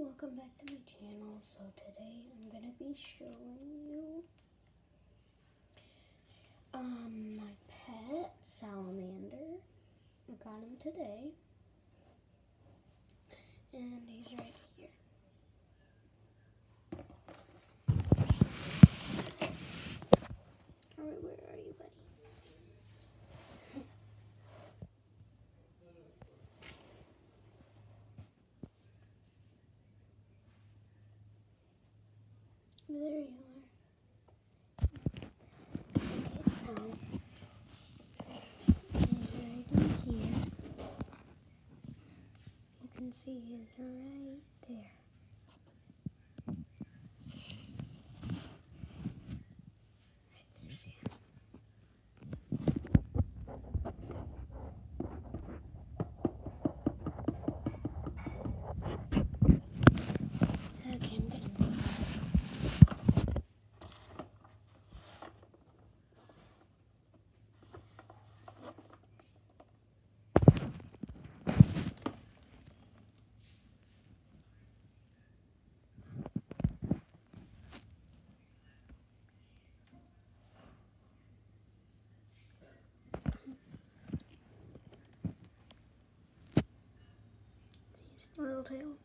welcome back to my channel. So today I'm gonna be showing you um my pet salamander. I got him today. And he's right here. Alright, where are you, buddy? There you are. Okay, so he's right here. You can see he's right there. little tail.